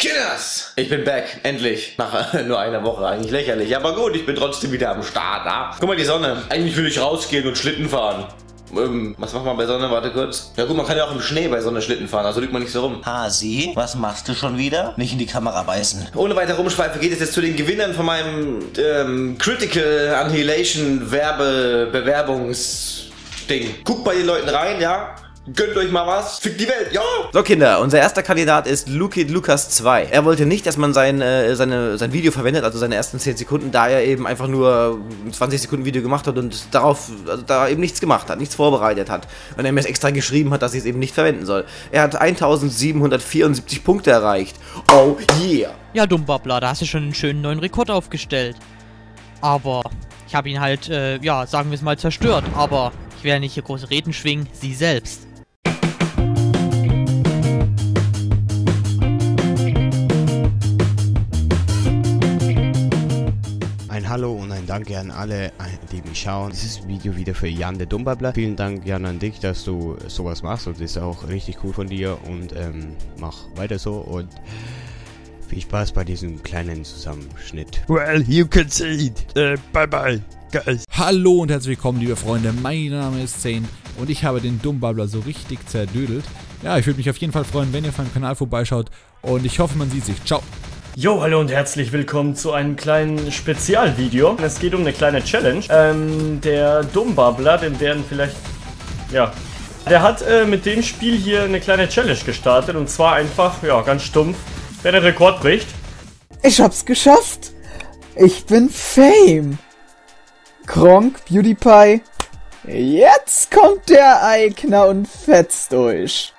Kinders! Ich bin back, endlich. Nach nur einer Woche, eigentlich lächerlich. Aber gut, ich bin trotzdem wieder am Start. Ah. Guck mal, die Sonne. Eigentlich will ich rausgehen und Schlitten fahren. Ähm, was macht man bei Sonne? Warte kurz. Ja gut, man kann ja auch im Schnee bei Sonne Schlitten fahren, also liegt man nicht so rum. Hasi, was machst du schon wieder? Nicht in die Kamera beißen. Ohne weiter Rumschweife geht es jetzt zu den Gewinnern von meinem ähm, Critical Annihilation Werbe Bewerbungsding. Guckt bei den Leuten rein, ja. Gönnt euch mal was. Fick die Welt, ja! So Kinder, unser erster Kandidat ist Lukid Lukas 2. Er wollte nicht, dass man sein, äh, seine, sein Video verwendet, also seine ersten 10 Sekunden, da er eben einfach nur ein 20 Sekunden Video gemacht hat und darauf, also da eben nichts gemacht hat, nichts vorbereitet hat. Und er mir extra geschrieben hat, dass ich es eben nicht verwenden soll. Er hat 1774 Punkte erreicht. Oh yeah! Ja, Dummbabbler, da hast du schon einen schönen neuen Rekord aufgestellt. Aber ich habe ihn halt, äh, ja, sagen wir es mal, zerstört. Aber ich werde nicht hier große Reden schwingen, sie selbst. Hallo und ein Danke an alle, die mich schauen. Dieses Video wieder für Jan der Dummbabler. Vielen Dank, Jan, an dich, dass du sowas machst und das ist auch richtig cool von dir und ähm, mach weiter so und viel Spaß bei diesem kleinen Zusammenschnitt. Well, you can see it. Uh, bye bye. Guys. Hallo und herzlich willkommen, liebe Freunde. Mein Name ist Zane und ich habe den Dummbabbler so richtig zerdödelt. Ja, ich würde mich auf jeden Fall freuen, wenn ihr auf meinem Kanal vorbeischaut und ich hoffe, man sieht sich. Ciao. Jo, hallo und herzlich willkommen zu einem kleinen Spezialvideo. Es geht um eine kleine Challenge. Ähm, der Dummbabbler, den werden vielleicht... Ja. Der hat äh, mit dem Spiel hier eine kleine Challenge gestartet und zwar einfach, ja, ganz stumpf, wer den Rekord bricht. Ich hab's geschafft! Ich bin Fame! Kronk, PewDiePie. Jetzt kommt der Eigner und fetzt euch.